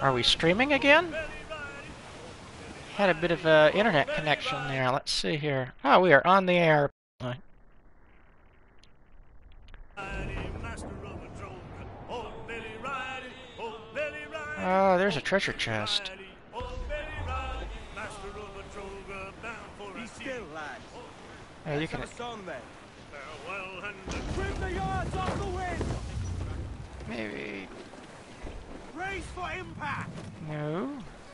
Are we streaming again? Had a bit of a internet connection there. Let's see here. Oh, we are on the air. Oh, there's a treasure chest. Yeah, you can. Maybe. Race for impact. No.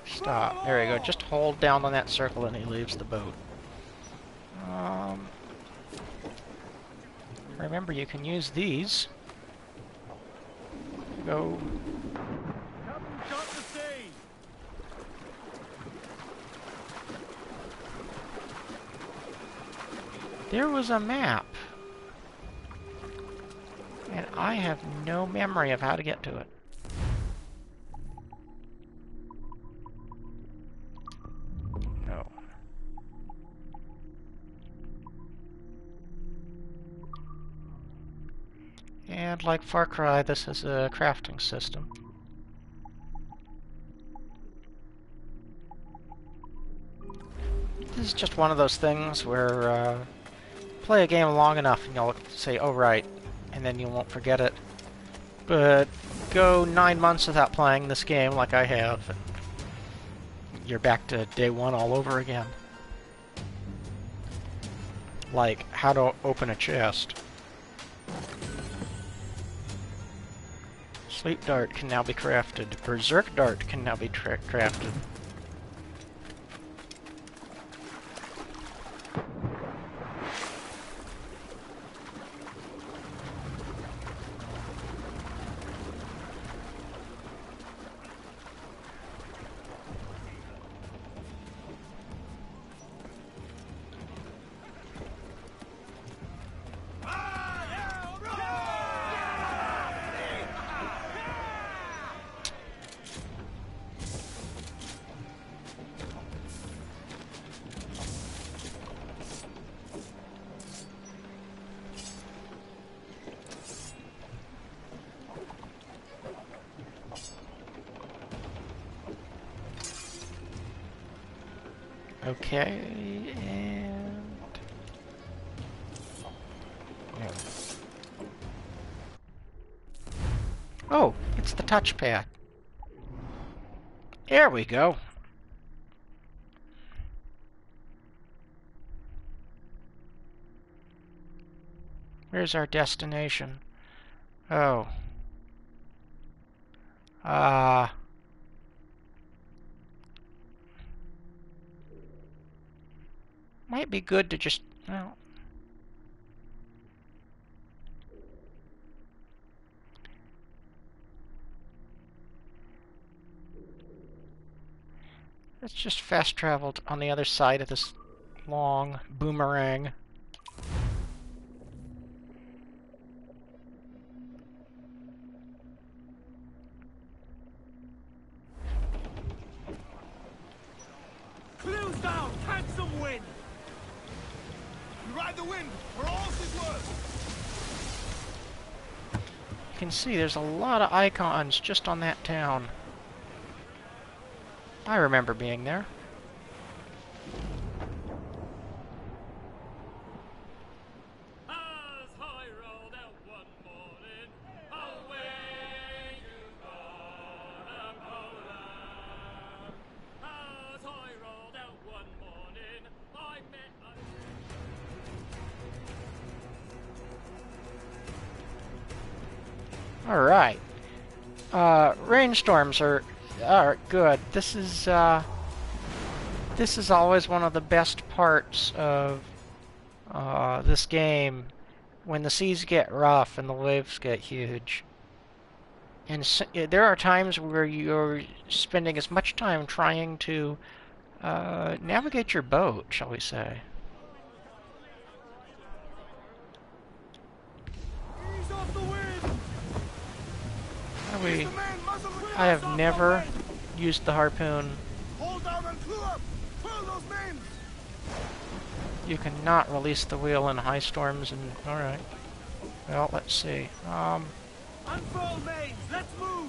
Stop. There we go. Just hold down on that circle and he leaves the boat. Um. Remember, you can use these. Go. There was a map. And I have no memory of how to get to it. And like Far Cry, this is a crafting system. This is just one of those things where uh, play a game long enough and you'll say, oh right, and then you won't forget it. But go nine months without playing this game like I have, and you're back to day one all over again. Like how to open a chest. Sleep Dart can now be crafted. Berserk Dart can now be crafted. Okay, and... Oh, it's the touchpad. There we go. Where's our destination? Oh. Ah. Uh, might be good to just, well, Let's just fast travel on the other side of this long boomerang. Can see there's a lot of icons just on that town. I remember being there. Rainstorms are, are good. This is, uh, this is always one of the best parts of uh, this game when the seas get rough and the waves get huge. And so, there are times where you're spending as much time trying to uh, navigate your boat, shall we say. Are we... I have never used the harpoon. You cannot release the wheel in high storms and... Alright. Well, let's see. Um... Unfurl mains! Let's move!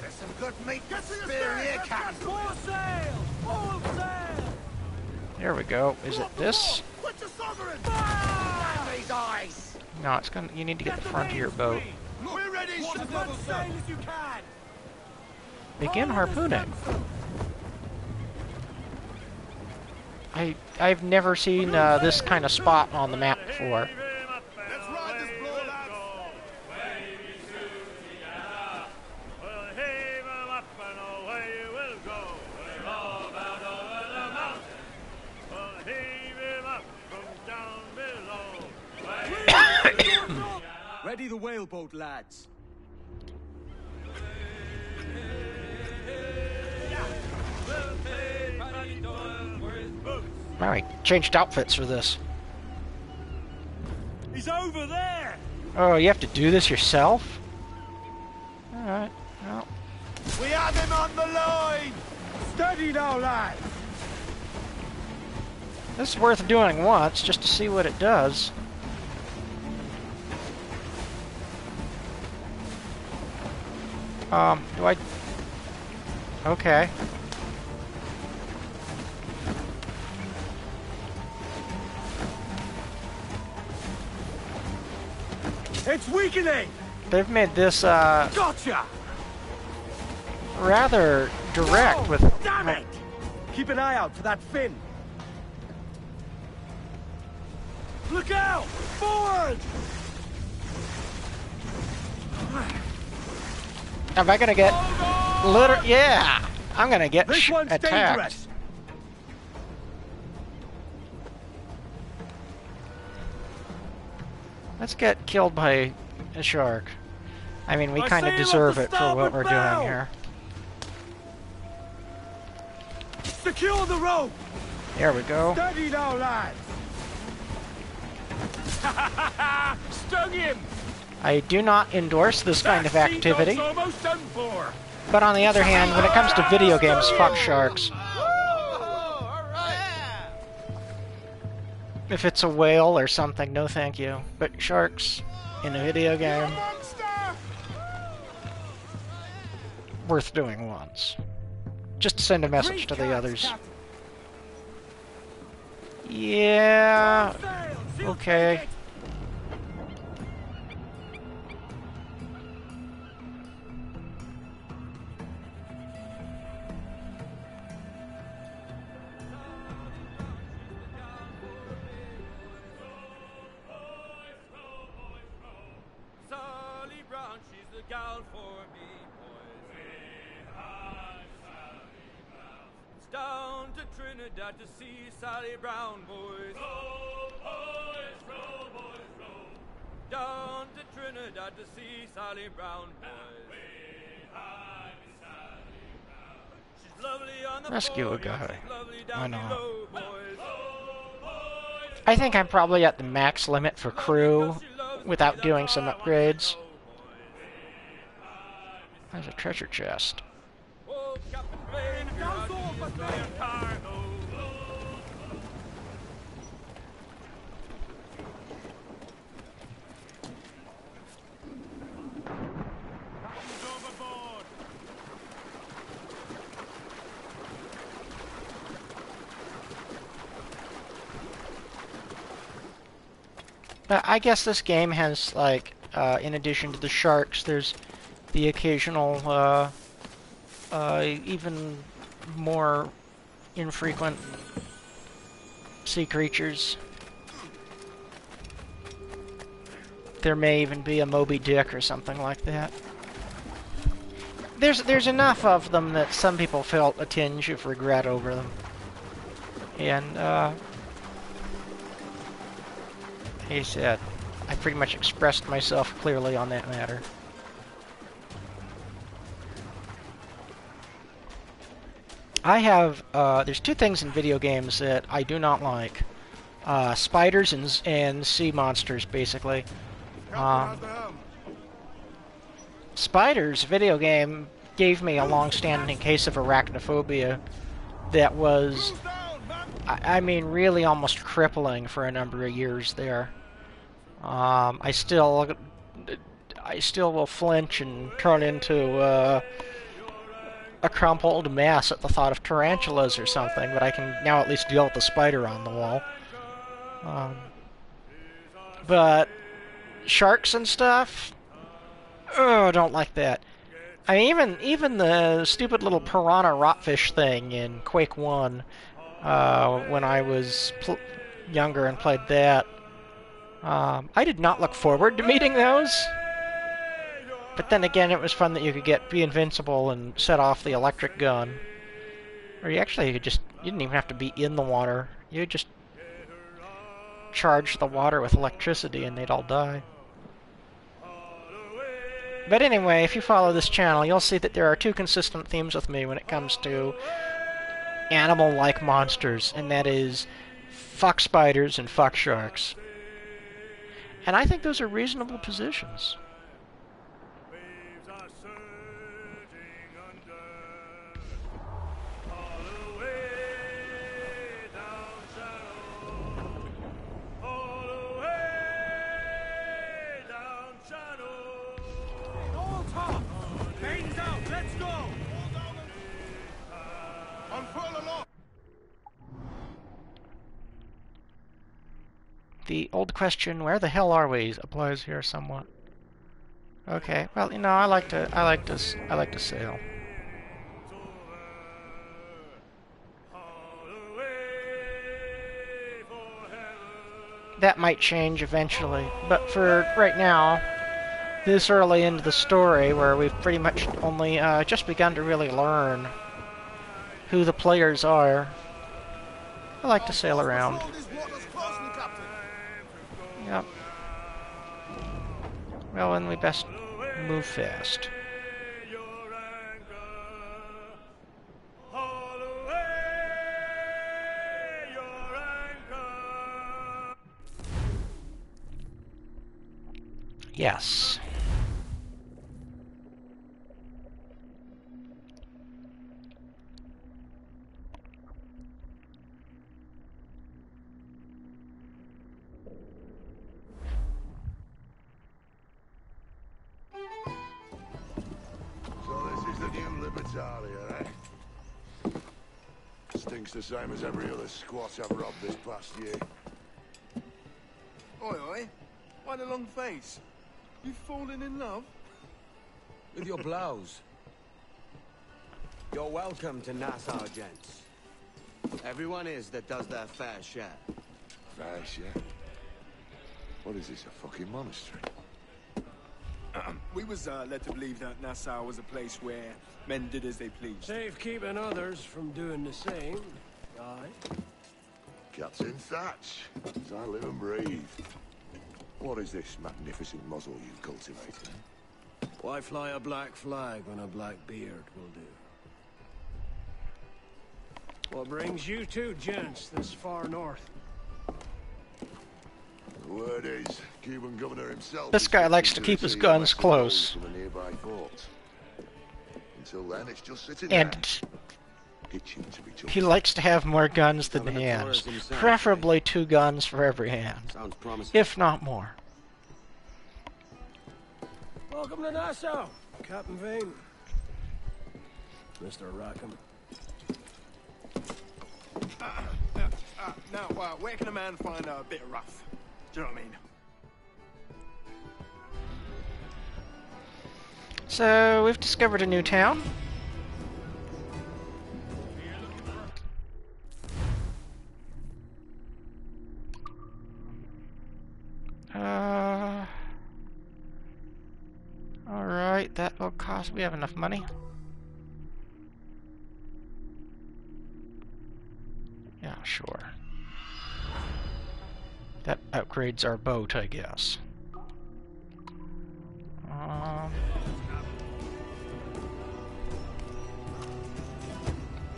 There's some good meat Get to to your here! Captain. Full sail! Full sail! There we go. Is it this? Put your sovereign! Fire! Damn these eyes! No, it's gonna. You need to get the front of your boat. We're ready, Get ship as much sail as you can! Begin harpooning. I I've never seen uh, this kind of spot on the map before. Let's ride this blow, lads! Ready the whaleboat, lads. Alright, changed outfits for this. He's over there! Oh, you have to do this yourself? Alright, well. We have him on the line! Steady now, lads! This is worth doing once, just to see what it does. Um, do I... Okay. It's weakening! They've made this, uh, Gotcha! rather direct No! with... Damn it! Keep an eye out for that fin. Look out! Forward! Am I gonna get... Liter- yeah! I'm gonna get This one's attacked. dangerous. Let's get killed by a shark. I mean, we kind of deserve it for what we're bow. doing here. Secure the rope! There we go. Steady now, lads! Stung him! I do not endorse this kind of activity, almost done for. but on the other hand, when it comes to video games, fuck sharks. If it's a whale or something, no thank you. But sharks in a video game, worth doing once. Just send a message to the others. Yeah, okay. Trinidad to see Sally Brown, boys. Row, boys, row, boys, row. Down to Trinidad to see Sally Brown, boys. She's lovely on the Rescue a guy. she's lovely Why down not? below, boys. I think I'm probably at the max limit for crew without doing some upgrades. There's a treasure chest. Oh, Captain Blaine, if you're Down out goal, to but use man. your cargo. overboard. Uh, I guess this game has like, uh, in addition to the sharks, there's the occasional, uh, uh, even more infrequent sea creatures. There may even be a Moby Dick or something like that. There's there's enough of them that some people felt a tinge of regret over them, and uh, he said, I pretty much expressed myself clearly on that matter. I have, uh, there's two things in video games that I do not like. Uh, spiders and, and sea monsters, basically. Um, Spiders video game gave me a long-standing case of arachnophobia that was, I, I mean, really almost crippling for a number of years there. Um, I still, I still will flinch and turn into uh, a crumpled mess at the thought of tarantulas or something, but I can now at least deal with the spider on the wall. Um, but sharks and stuff, oh, don't like that. I mean, even even the stupid little piranha rotfish thing in Quake One, uh, when I was younger and played that, um, I did not look forward to meeting those. But then again, it was fun that you could get be invincible and set off the electric gun, or you actually you could just you didn't even have to be in the water. You just charge the water with electricity and they'd all die. But anyway, if you follow this channel, you'll see that there are two consistent themes with me when it comes to animal-like monsters, and that is fuck spiders and fuck sharks. And I think those are reasonable positions. The old question, where the hell are we, applies here somewhat. Okay, well, you know, I like to, I like to, I like to sail. That might change eventually, but for right now, this early into the story, where we've pretty much only uh, just begun to really learn who the players are, I like to sail around. Then we best move fast. Yes. Same as every other squat I've robbed this past year. Oi, oi. Why the long face? You fallen in love? With your blouse. You're welcome to Nassau, gents. Everyone is that does their fair share. Fair share. What is this, a fucking monastery? We was uh, led to believe that Nassau was a place where men did as they pleased. Safe keeping others from doing the same. Aye. Captain Thatch, as I live and breathe. What is this magnificent muzzle you've cultivated? Why fly a black flag when a black beard will do? What brings you two gents this far north? The word is, Cuban governor himself... This guy likes to keep his guns close. loads From a nearby fort. Until then, it's just sitting And itching to be took. He likes to have more guns than hands. Preferably two guns for every hand, if not more. Welcome to Nassau, Captain Vane. Mr. Rackham. Uh, now, uh, where can a man find a bit of rough? Do you know what I mean? So we've discovered a new town. We have enough money. Yeah, sure. That upgrades our boat, I guess. Um,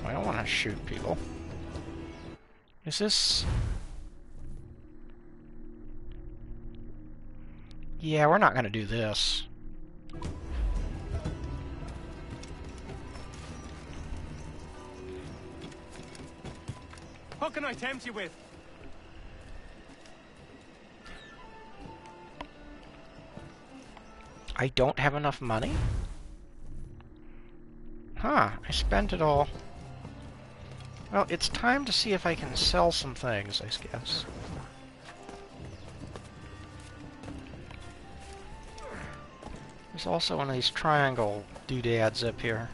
I don't want to shoot people. Is this... Yeah, we're not going to do this. What can I tempt you with? I don't have enough money? Huh, I spent it all. Well, it's time to see if I can sell some things, I guess. There's also one of these triangle doodads up here.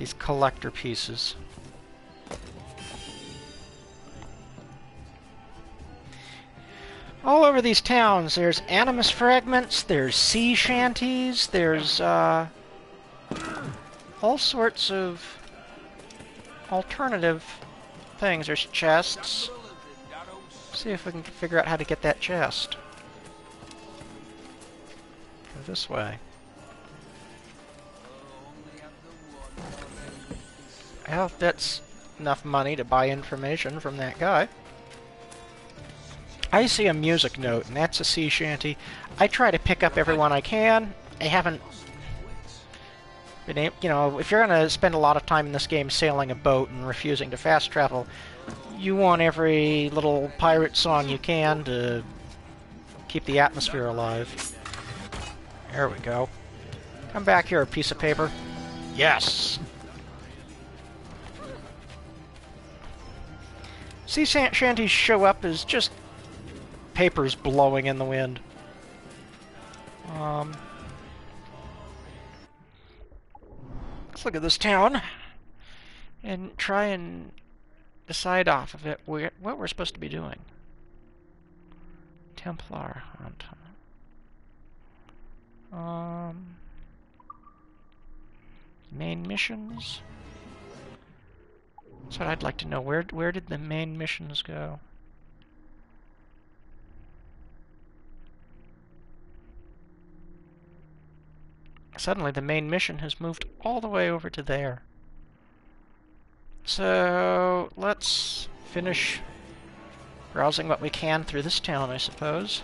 These collector pieces. All over these towns, there's animus fragments, there's sea shanties, there's uh, all sorts of alternative things. There's chests. See if we can figure out how to get that chest. Go this way. Well, that's enough money to buy information from that guy. I see a music note, and that's a sea shanty. I try to pick up everyone I can. I haven't been able, you know, if you're going to spend a lot of time in this game sailing a boat and refusing to fast travel, you want every little pirate song you can to keep the atmosphere alive. There we go. Come back here, a piece of paper. Yes! Sea shanties show up as just papers blowing in the wind. Um, let's look at this town and try and decide off of it what we're supposed to be doing. Templar hunt. Um, main missions. What I'd like to know. Where where did the main missions go? Suddenly the main mission has moved all the way over to there. So let's finish browsing what we can through this town, I suppose.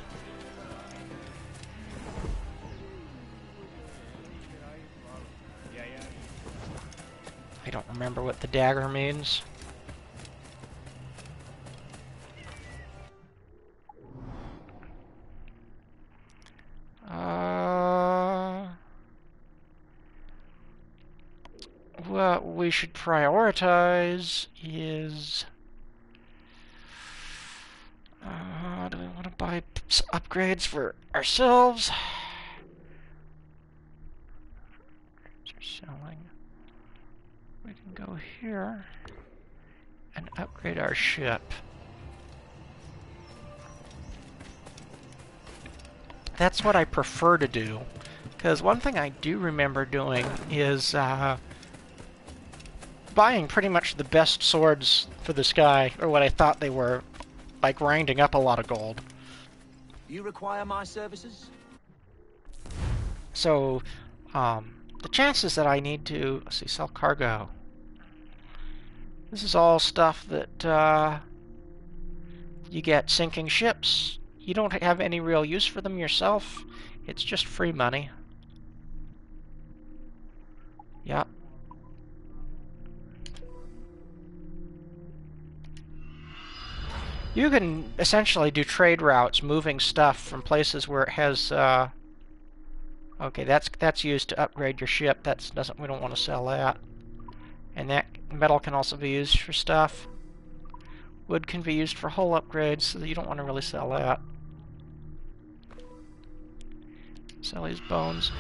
I don't remember what the dagger means. Uh, what we should prioritize is... Uh, do we want to buy upgrades for ourselves? selling. We can go here and upgrade our ship. That's what I prefer to do. Because one thing I do remember doing is uh, buying pretty much the best swords for this guy, or what I thought they were, by grinding up a lot of gold. You require my services? So, um, the chances that I need to, see, sell cargo. This is all stuff that uh, you get sinking ships. You don't have any real use for them yourself. It's just free money. Yep. You can essentially do trade routes, moving stuff from places where it has. Uh, okay, that's that's used to upgrade your ship. That's doesn't. We don't want to sell that. And that metal can also be used for stuff. Wood can be used for hull upgrades, so you don't want to really sell that. Sell these bones.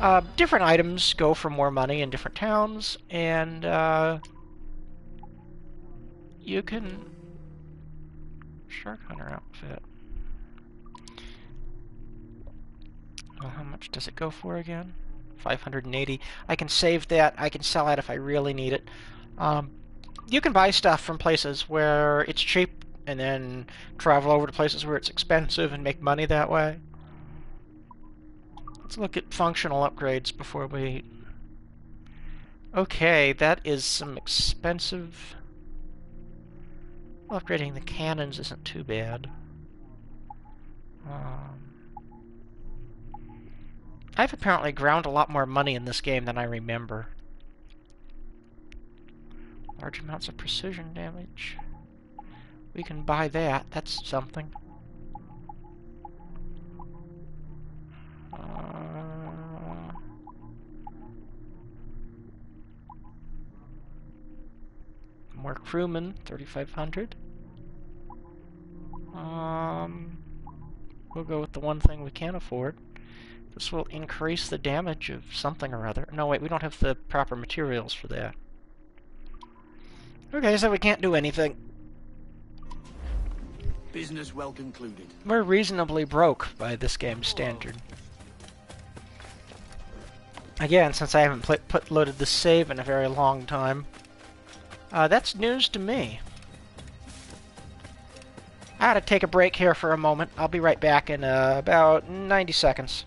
Uh, different items go for more money in different towns, and uh, you can Shark Hunter outfit. Well, how much does it go for again? 580. I can save that. I can sell that if I really need it. Um, you can buy stuff from places where it's cheap and then travel over to places where it's expensive and make money that way. Let's look at functional upgrades before we... Okay, that is some expensive... Upgrading the cannons isn't too bad. Um, I've apparently ground a lot more money in this game than I remember. Large amounts of precision damage. We can buy that. That's something. Uh, Freeman, crewmen, 3,500. Um, we'll go with the one thing we can't afford. This will increase the damage of something or other. No, wait, we don't have the proper materials for that. Okay, so we can't do anything. Business well concluded. We're reasonably broke by this game's standard. Again, since I haven't put loaded the save in a very long time, uh, that's news to me. I to take a break here for a moment. I'll be right back in uh, about 90 seconds.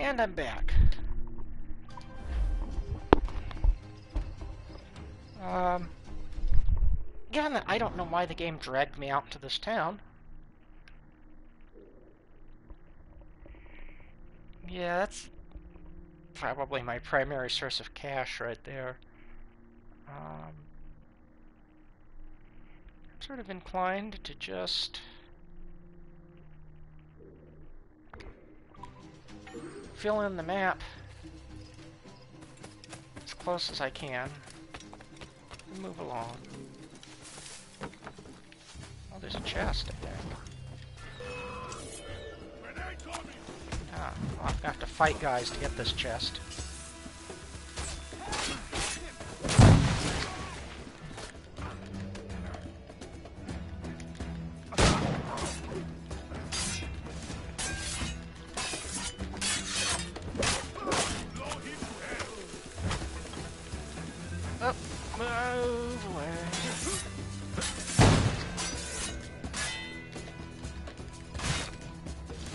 And I'm back. Um, given that I don't know why the game dragged me out to this town. Yeah, that's probably my primary source of cash right there. Um, I'm sort of inclined to just... fill in the map as close as I can and move along. Oh, there's a chest in there. Ah, well, I've got to fight guys to get this chest. Move away.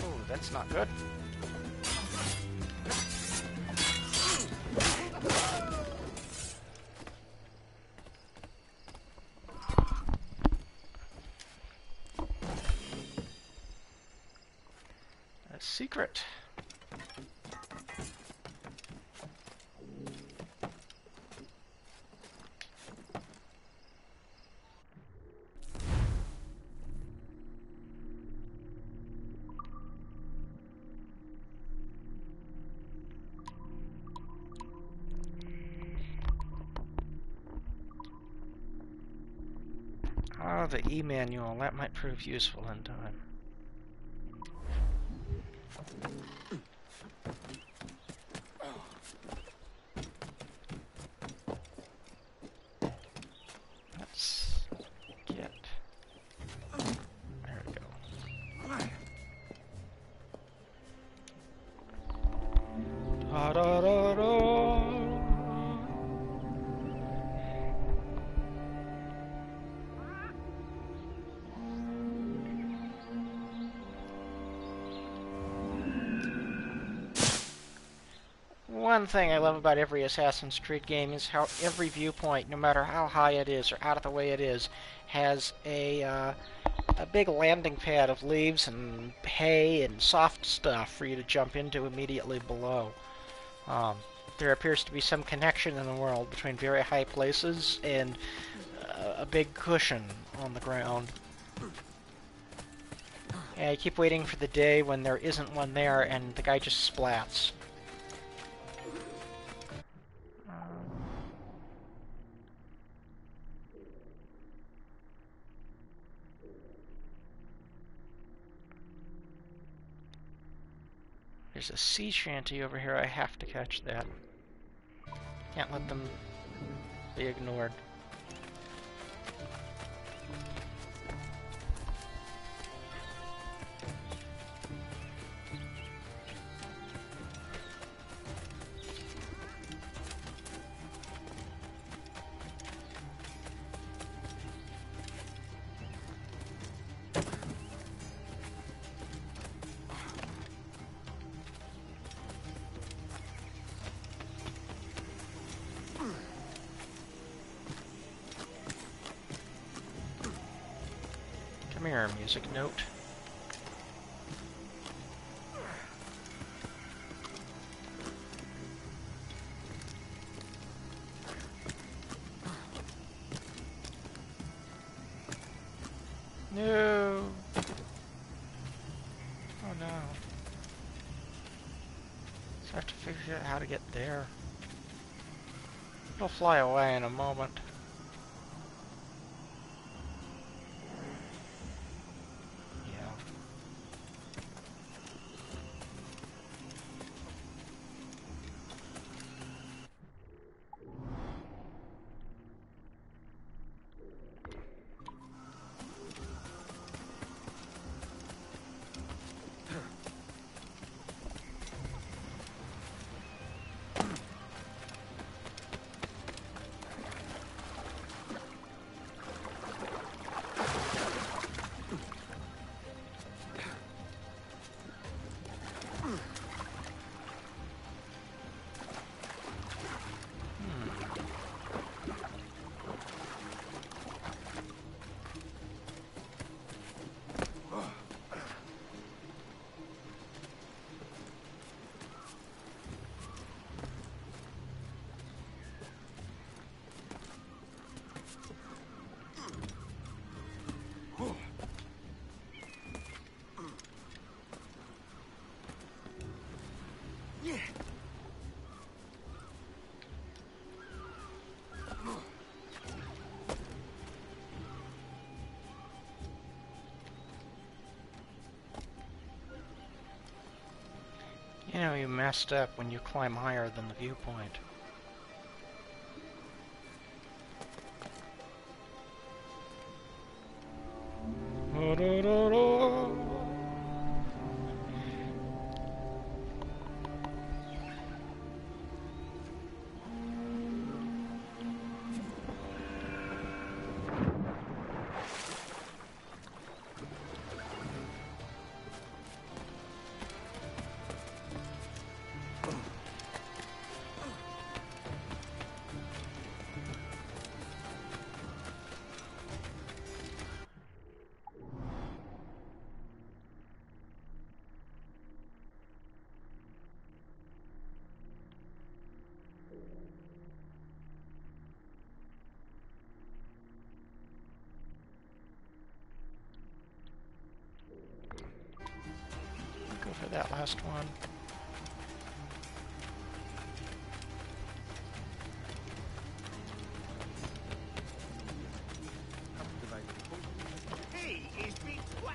Oh, that's not good. The e-manual. That might prove useful in time. One thing I love about every Assassin's Creed game is how every viewpoint, no matter how high it is or out of the way it is, has a uh, a big landing pad of leaves and hay and soft stuff for you to jump into immediately below. Um, there appears to be some connection in the world between very high places and uh, a big cushion on the ground. And I keep waiting for the day when there isn't one there and the guy just splats. There's a sea shanty over here. I have to catch that. Can't let them be ignored. Here, music note. No. Oh no. So I have to figure out how to get there. It'll fly away in a moment. You know you messed up when you climb higher than the viewpoint. That last one. He is big twat.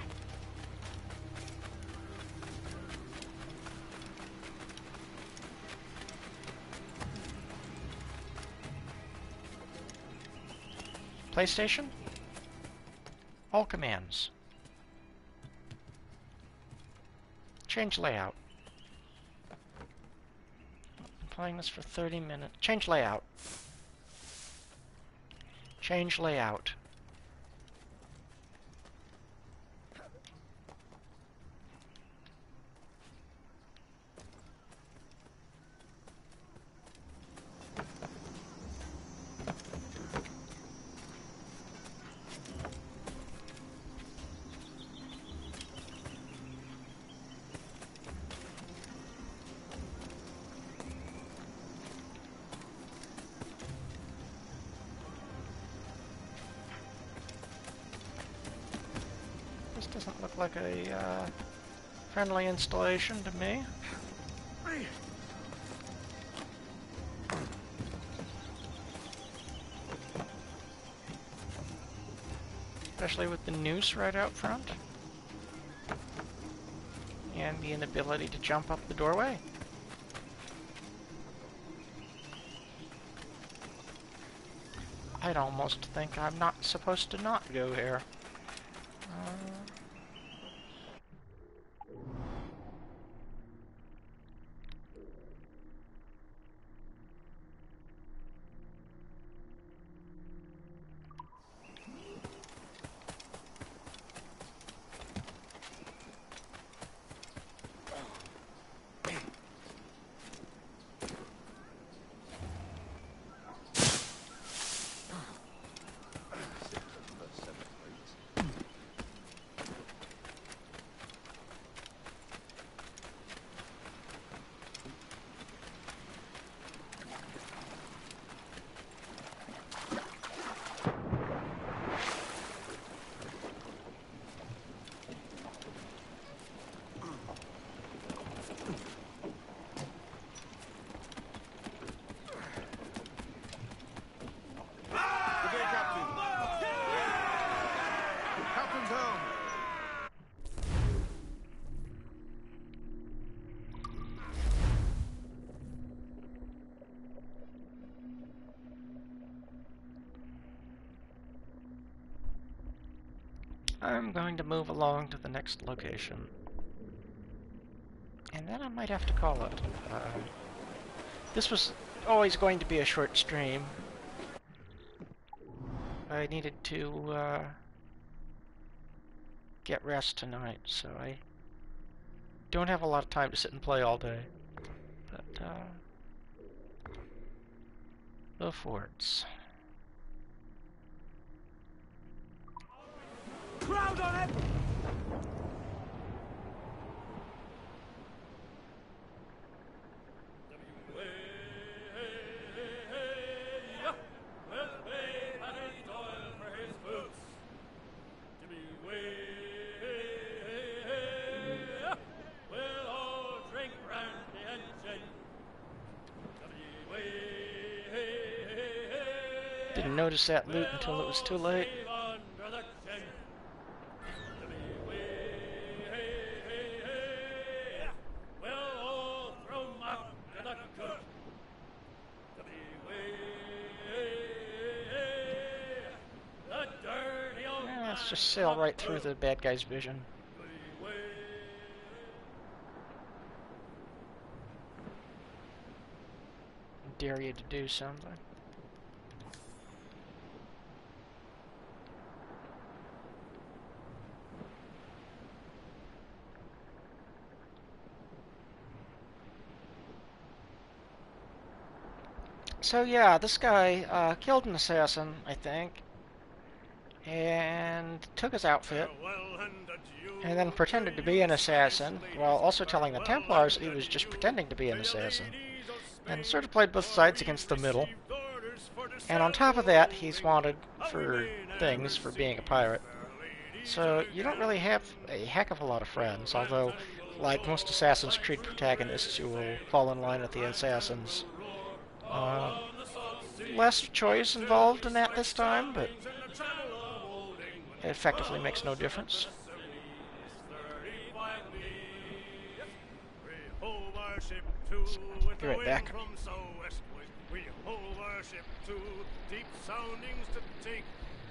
PlayStation? All commands. Change layout. Been playing this for 30 minutes. Change layout. Change layout. Friendly installation to me. Especially with the noose right out front. and the inability to jump up the doorway. I'd almost think I'm not supposed to not go here. Uh, Good day, Captain. Captain's home. I'm going to move along to the next location. And then I might have to call it. Uh, this was always going to be a short stream. I needed to uh, get rest tonight, so I don't have a lot of time to sit and play all day. But, uh, the forts. Crowd on it! Didn't notice that loot until it was too late. Let's just sail right through the bad guy's vision. Dare you to do something. So yeah, this guy uh, killed an assassin, I think, and took his outfit, and then pretended to be an assassin, while also telling the Templars he was just pretending to be an assassin, and sort of played both sides against the middle. And on top of that, he's wanted for things for being a pirate. So you don't really have a heck of a lot of friends, although, like most Assassin's Creed protagonists, you will fall in line with the assassins. Uh, less choice involved in that this time, but it effectively makes no difference. Be right back. We hold our to deep soundings to take.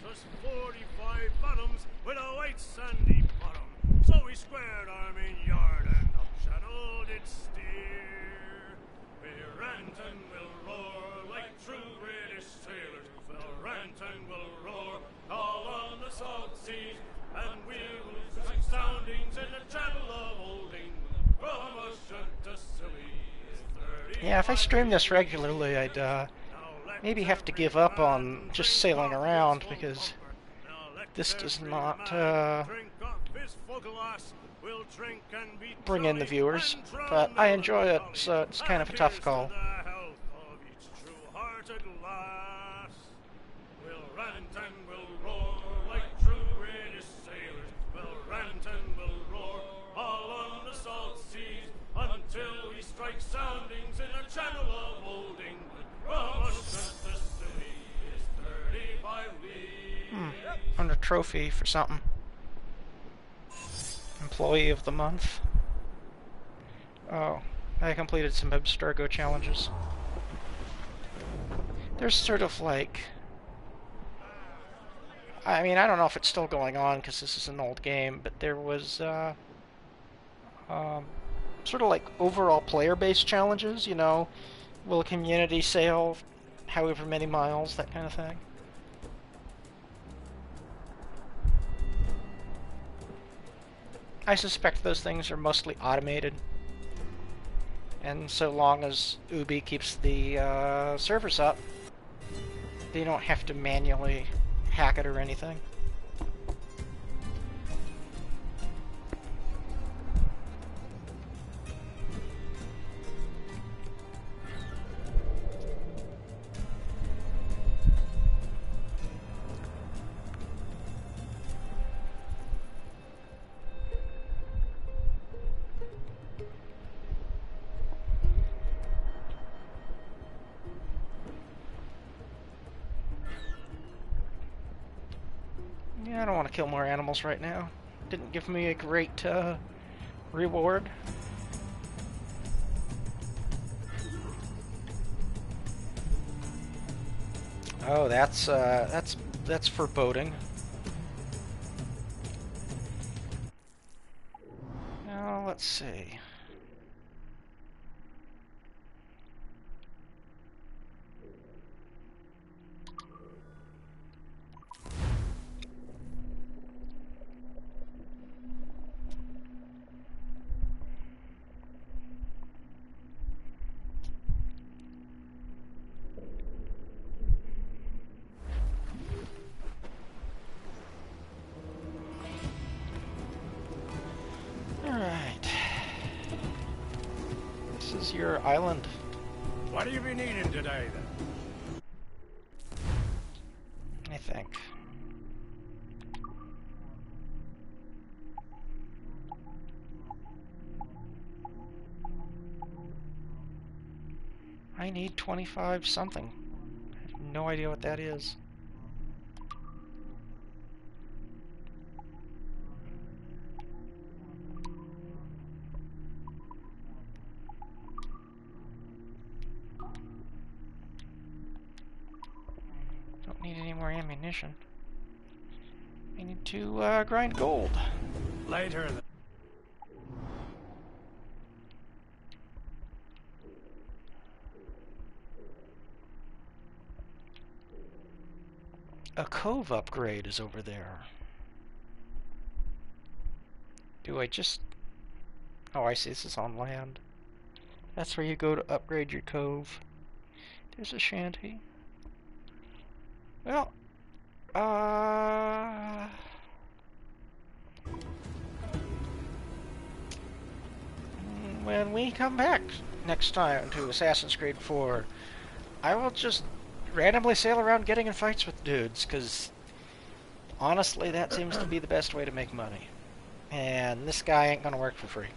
Just 45 bottoms with a white sandy bottom. So we squared our main yard and up channel did steer. We rant and will roar like true British sailors. We'll rant and will roar all on the salt seas. And we'll soundings in the channel of Old England. From Ushant to. Yeah, if I stream this regularly, I'd uh, maybe have to give up on just sailing around because this does not uh, bring in the viewers. But I enjoy it, so it's kind of a tough call. Trophy for something. Employee of the month. Oh, I completed some Abstergo challenges. There's sort of like... I mean, I don't know if it's still going on because this is an old game, but there was uh, um, sort of like overall player-based challenges, you know, will a community sail however many miles, that kind of thing. I suspect those things are mostly automated. And so long as Ubi keeps the uh, servers up, they don't have to manually hack it or anything. To kill more animals right now. Didn't give me a great uh, reward. Oh, that's uh, that's that's foreboding. Now let's see. 25 something. I have no idea what that is. Don't need any more ammunition. I need to uh, grind gold. Later, cove upgrade is over there. Do I just... Oh, I see. This is on land. That's where you go to upgrade your cove. There's a shanty. Well, uh... When we come back next time to Assassin's Creed 4, I will just randomly sail around getting in fights with dudes, because honestly, that seems to be the best way to make money. And this guy ain't gonna work for free.